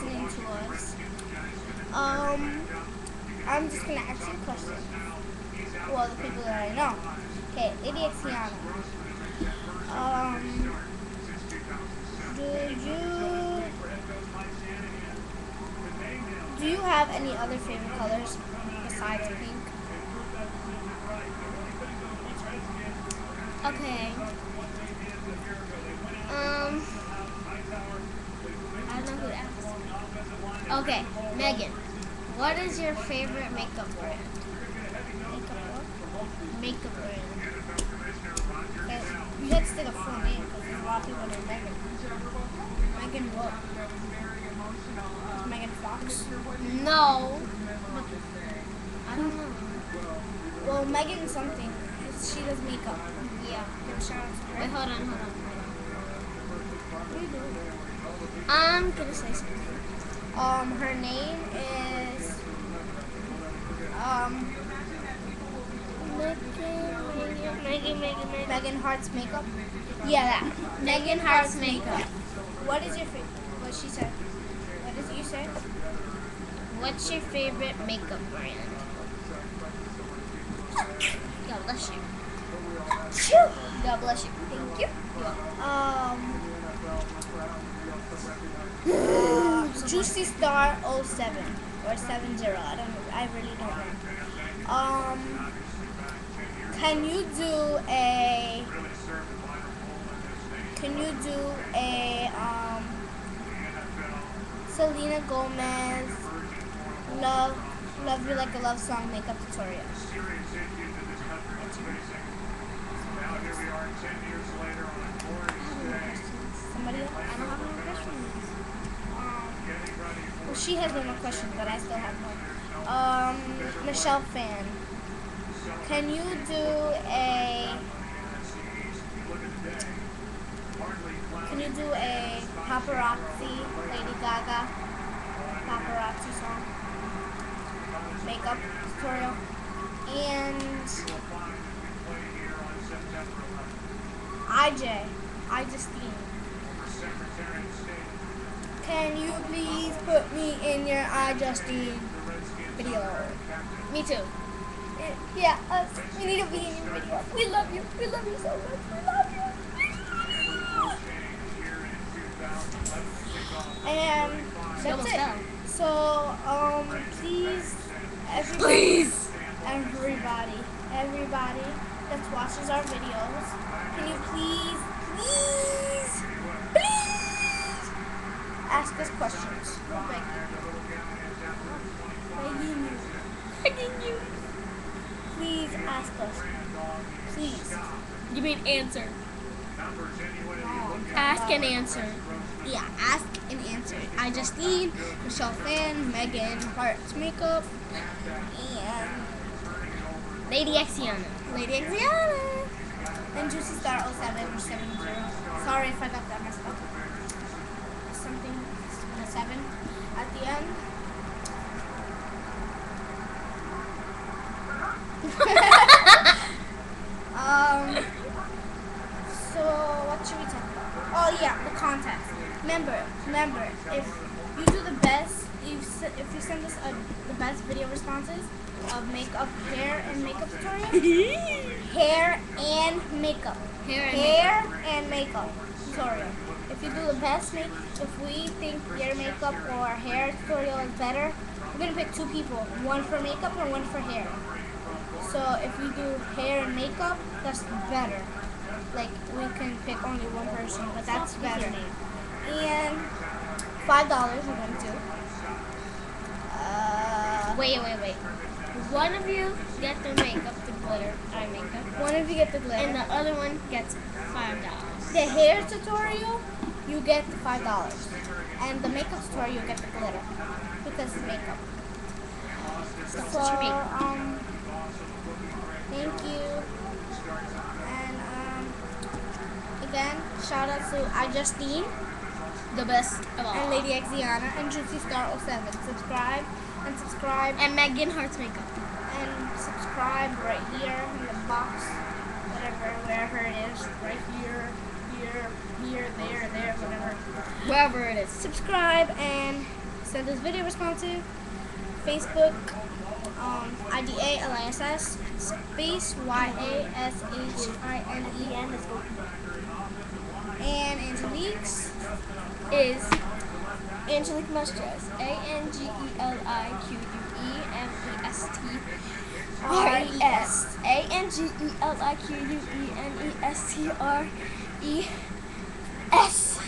listening to us. Um, I'm just gonna ask you a question. Well, the people that I know. Okay, Lady Xiana. Um, do you do you have any other favorite colors besides pink? Okay. Um, I don't know who to ask. Okay, Megan, what is your favorite makeup brand? Makeup brand. Okay, you have to say the full name because a lot of people named Megan. Megan what? Megan Fox. No. I don't know. Well, Megan something. She does makeup. Yeah. Wait, hold on, hold on. What are you doing? I'm gonna say something. Um, her name is um Megan, Megan, Megan, Megan. Megan Hart's makeup. Yeah, that. Megan Hart's makeup. What is your favorite? What she said? What did you say? What's your favorite makeup brand? God bless you. God bless you. Thank you. Um, Juicy Star 07 or 70. I don't know. I really don't know. Um, can you do a? Can you do a um? Selena Gomez, love, love you like a love song makeup tutorial. Somebody else? I don't have any questions. Um, well, she has no more questions, but I still have one. Um, Michelle Phan, can you do a? Can you do a paparazzi Lady Gaga paparazzi song makeup tutorial? And IJ, iJustine. Can you please put me in your iJustine video? Me too. Yeah, us. We need to be in your video. We love you. We love you so much. We love you. And that's it. So, um, please, everybody, Please. everybody, everybody that watches our videos, can you please, please ask us questions? We're begging. You. Begging you. Please ask us. Please. You mean answer. No. Ask and answer. Yeah, ask and answer. I just need Michelle Phan, Megan Hart's makeup, and Lady Exiana. Lady Exiana. And Juicy Star 07 or 70. Sorry if I got that um, so what should we talk about? Oh yeah, the contest. Remember, remember, if you do the best, you s- if you send us a, the best video responses of makeup, hair, and makeup tutorial, hair and makeup, Hair and hair and makeup tutorial. If you do the best make, if we think your makeup or hair tutorial is better, we're gonna pick two people, one for makeup and one for hair. So if we do hair and makeup, that's better. Like we can pick only one person, but that's better. And five dollars we're gonna do. Uh, Wait, wait, wait. One of you get the makeup, the glitter eye makeup, one of you get the glitter. and the other one gets five dollars. the hair tutorial, you get the five dollars, and the makeup tutorial, you get the glitter because it's makeup. So So what's your make? um, thank you, and um, again, to iJustine The best of all. and Lady Exiana and Juicy Star 07. Subscribe and subscribe and Megan Hart's makeup. and subscribe right here in the box, whatever, wherever it is, right here, here, here, there, there, whatever. Wherever it is. Subscribe and send us video responsive. Facebook, um, IDA LISS, space Y A S H I N E N. And Angelique's is Angelique Mestres. A N G E L I Q U E M E S T R E S. A N G E L I Q U E M E S T R E S.